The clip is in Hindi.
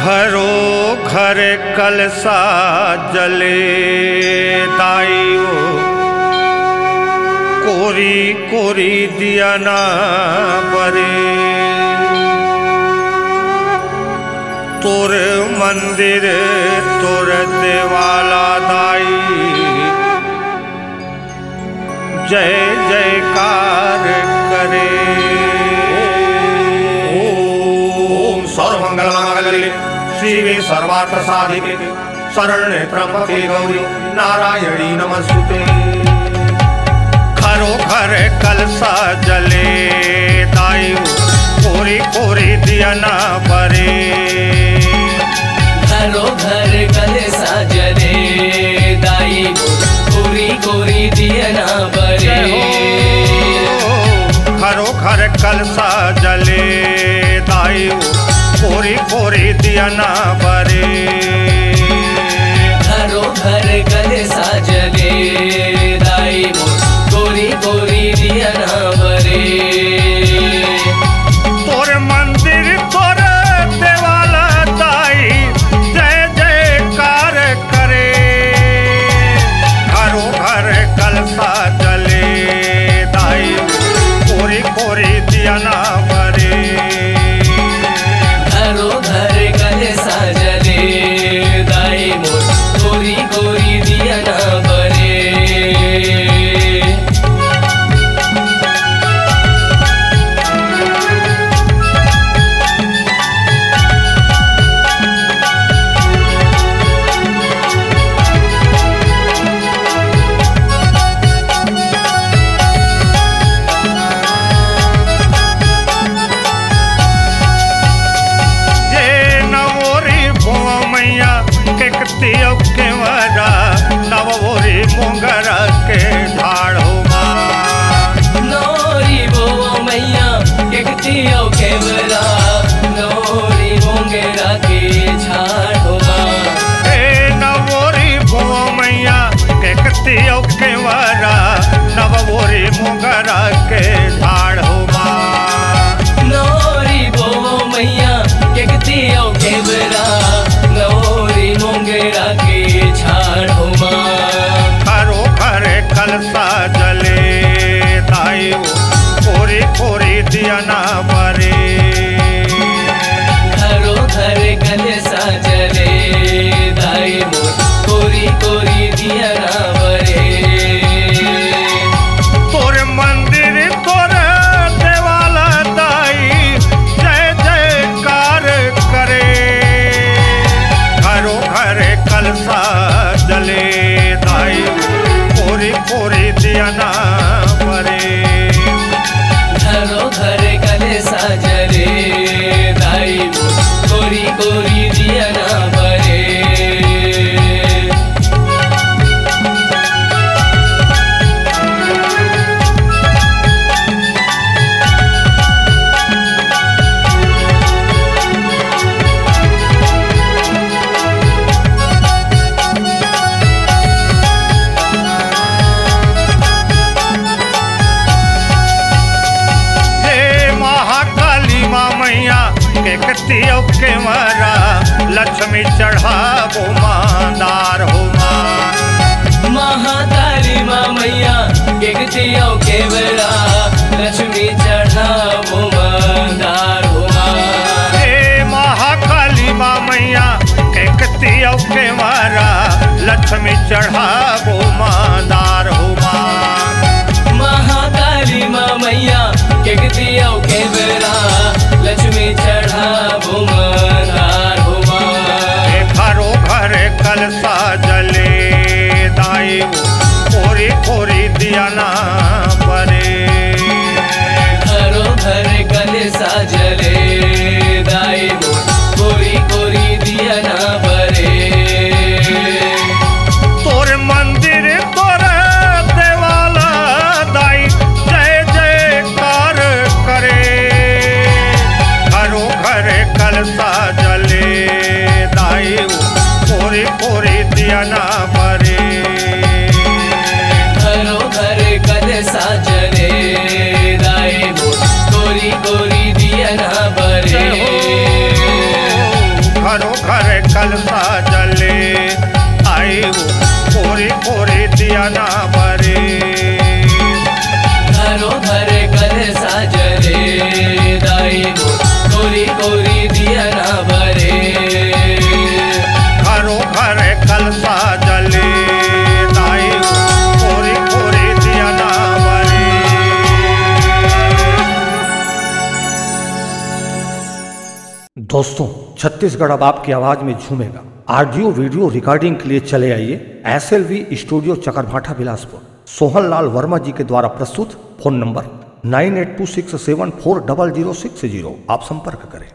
घरो घर कलसा जले दाइयो कोरी कोरी दिया ना बरे तोर मंदिर तोर देवाला दाई। जय जयकार करे। शिवे सर्वार्थ साधिके शरण्ये त्र्यंबके गौरी नारायणी नमस्ते। घरो घर कलसा जले दाई कोरी कोरी दिया ना बरे घरो घर कलसा जले दाई कोरी कोरी दिया दियना बरे घरो घर कलसा जले दाई कोरी कोरी दिया ना बरे। घरो घर कलसा जले दाई कोरी कोरी दियना बरे। तोर मंदिर तोर देवाला दाई जय जयकार करे। घरो घर कलसा जले दाई कोरी कोरी दिया ना केकतियो कलसा जले दाई पूरी पूरी दिया ना परे के कतियो के मरा लक्ष्मी चढ़ाबो मादार हो माँ महाकाली माँ मैया केकतियो केवरा लक्ष्मी चढ़ावो मंदार हो हे महाकाली माँ मैया के कतियो के मारा लक्ष्मी चढ़ाबो घर कलसा कलसा जले। आई वो कोरी कोरी दिया ना दोस्तों, छत्तीसगढ़ अब आपकी आवाज़ में झूमेगा। ऑडियो वीडियो रिकॉर्डिंग के लिए चले आइए S L V studio, Chakarbhatha, Bilaspur. Sohan Lal Verma ji के द्वारा प्रस्तुत phone number nine eight two six seven four double zero six zero. आप संपर्क करें।